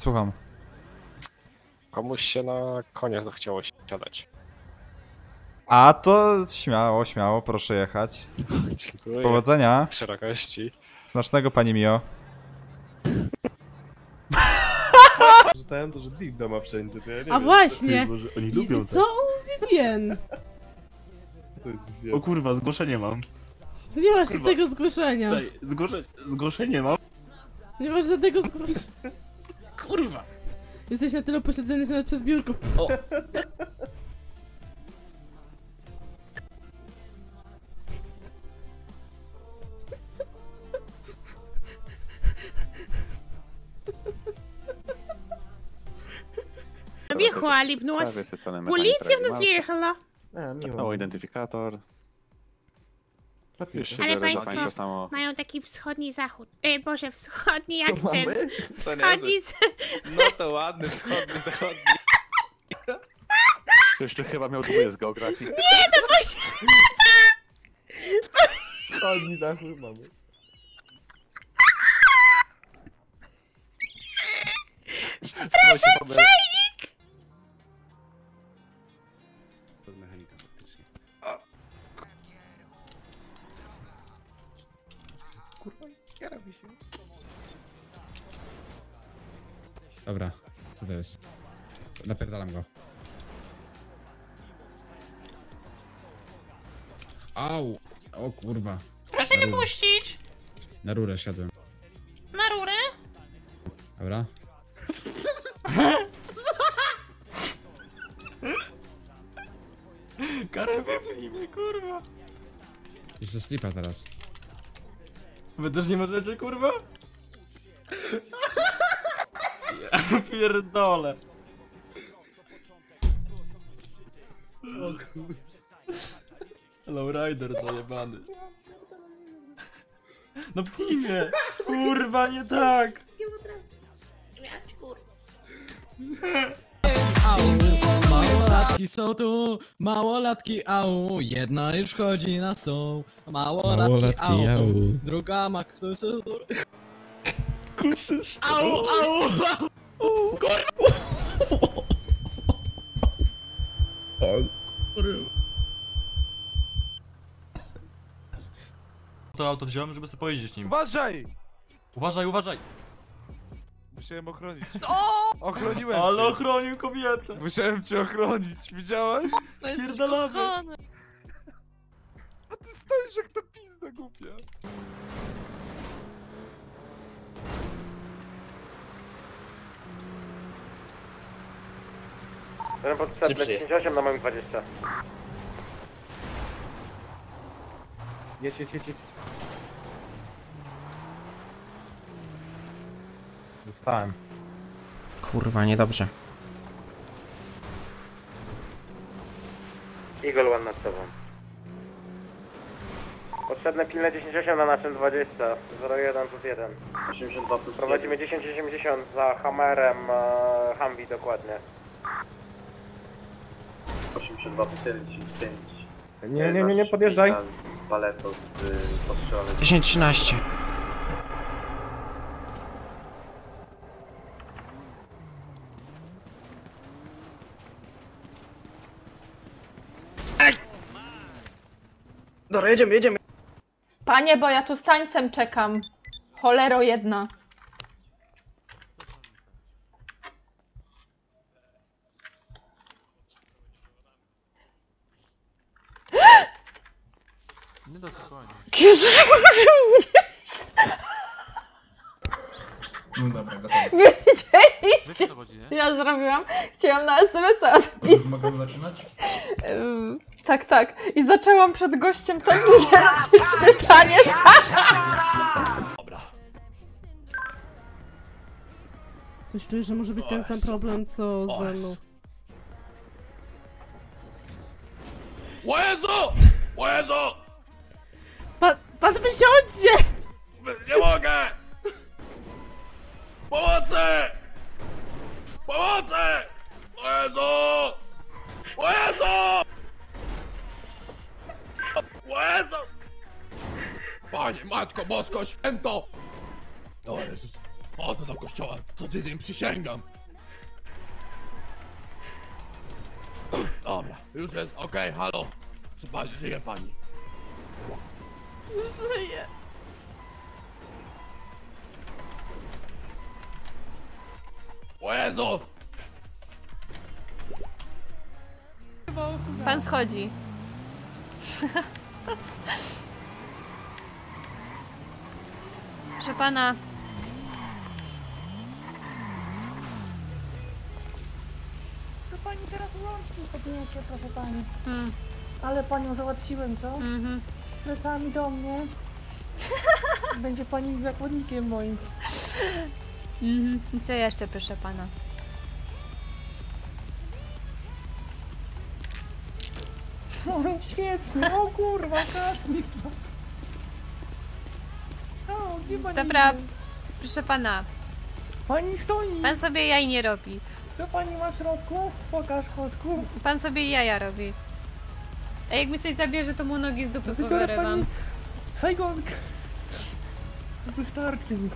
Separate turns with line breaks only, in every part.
Słucham.
Komuś się na konia zachciało siadać.
A to śmiało, śmiało, proszę jechać.
Dziękuję.
Powodzenia.
Szerokości.
Smacznego, pani Mio.
Czytałem to, że Dildo ma wszędzie, to ja nie
A
wiem.
właśnie.
Może oni
I,
lubią
co u Vivien?
to. To jest
O kurwa, zgłoszenie mam.
Nie masz
Kurwa.
żadnego zgłoszenia.
Czekaj, zgłosze, zgłoszenie mam.
Nie masz żadnego zgłoszenia
kurwa!
Jesteś na tyle posiedzony, że nawet przez biurko.
O!
Wjechali w Policja w nas wjechała. A,
e, miło. O, identyfikator.
Ale państwo-
państwo samo.
Mają taki wschodni zachód. E, Boże, wschodni
Co
akcent.
mamy?
Wschodni z...
No to ładny, wschodni, zachodni. Ktoś tu chyba miał dwóje z geografii.
Nie, no bo...
Wschodni zachód mamy.
Proszę!
Dobra, co to jest? Napierdalam go. Au! O kurwa.
Proszę
Na
nie
rurę.
puścić.
Na rurę siadłem.
Na rurę.
Dobra.
Karę wypnij mnie, kurwa.
Jeszcze slipa teraz.
Wy też nie możecie, kurwa? Ja pierdolę. O kurwa. Lowrider zajebany. No pchnij mnie! Kurwa, nie tak!
Małolatki są tu, małolatki au, jedna już chodzi na stół. Małolatki, au, druga ma kusy. Kusy Au, au, au, kurwa.
To auto wziąłem, żeby sobie pojeździć nim.
Uważaj!
Uważaj, uważaj!
Musiałem ochronić. Ochroniłem
Ale
cię.
ochronił kobietę!
Musiałem cię ochronić, widziałaś?
Pierdolamy!
A ty stoisz jak ta pizda głupia.
Ten potrzebny 58 na moim 20.
Jedź, jedź, jedź, jedź.
Dostałem.
Kurwa, niedobrze.
Eagle One nad tobą. Potrzebne pilne 10-8 na naszym 20. 01 plus 1. 82 plus Prowadzimy 10-80 za Hammerem e, Humvee dokładnie. 82 plus 1, 5.
Nie, nie, nie, nie podjeżdżaj.
Paleto z y, postrzelony.
10-13.
Dobra, jedziemy, jedziemy!
Panie, bo ja tu z tańcem czekam. Cholero jedna.
Nie da spokojnie.
Dobra, gotowe.
Widzieliście?
co chodzi, nie?
Ja zrobiłam. Chciałam na SMS odpisać.
Mogę zaczynać?
Ym, tak, tak. I zaczęłam przed gościem ten erotyczny taniec.
Coś czuję, że może być ten sam problem, co ze mną.
Jezu! Jezu!
Pan, pan wysiądzie!
Nie mogę! Pomocy! Pomocy! O Jezu! O Jezu! Jezu! Panie, Matko Bosko, święto! O Jezus! Chodzę do kościoła, co tydzień przysięgam. Dobra, już jest, okej, halo. Czy pani, żyje pani?
Żyję.
O Jezu!
Pan schodzi. Proszę pana,
To pani teraz łącznie podniesie, proszę pani.
mm,
Ale panią załatwiłem, co?
mhm.
Plecami do mnie. Będzie pani zakładnikiem moim.
Mhm. I Co jeszcze, proszę pana?
No więc świetnie, o kurwa, kask mi spadł. O, pani
Dobra,
idzie?
proszę pana,
Pani stoi!
pan sobie jaj nie robi.
Co pani ma w środku? Pokaż kotku.
Pan sobie jaja robi. A jak mi coś zabierze, to mu nogi z dupy
pani...
powyrywam.
Saigonkę. Wystarczy mi.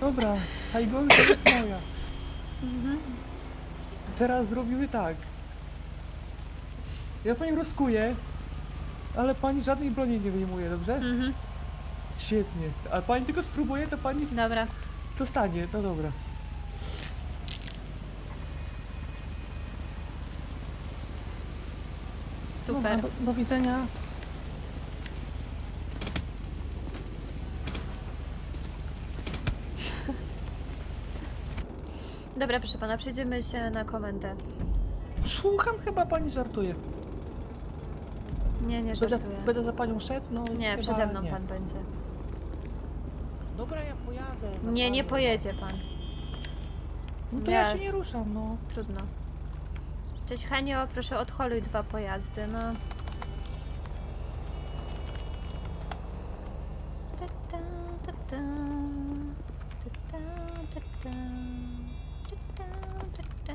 Dobra, Saigonka jest moja.
Mhm.
Teraz zrobimy tak. Ja panią rozkuję, ale pani żadnej broni nie wyjmuje, dobrze?
Mhm.
Świetnie. A pani tylko spróbuje, to pani
Dobra.
dostanie. No dobra.
Super.
Dobra, do, do widzenia.
Dobra, proszę pana, przejdziemy się na komendę.
Słucham, chyba pani żartuje.
Nie, nie
Będę,
żartuję.
będę za panią szedł? No
Nie,
chyba
przede mną
nie.
pan będzie.
Dobra, ja pojadę.
Nie, nie pojedzie pan.
No to ja
Nie.
się nie ruszam, no.
Trudno. Cześć Hanio, proszę odholuj dwa pojazdy, no. Ta, ta, ta, ta. Ta, ta, ta, ta. Ta, ta, ta, ta.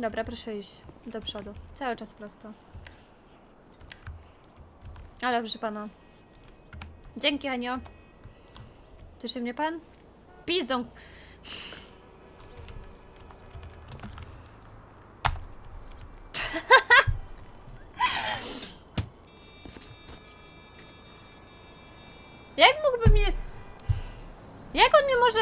Dobra, proszę iść do przodu. Cały czas prosto. Ale proszę pana. Dzięki, Hanio. Słyszy mnie pan? Pizdą! Jak mógłby mnie... Jak on mnie może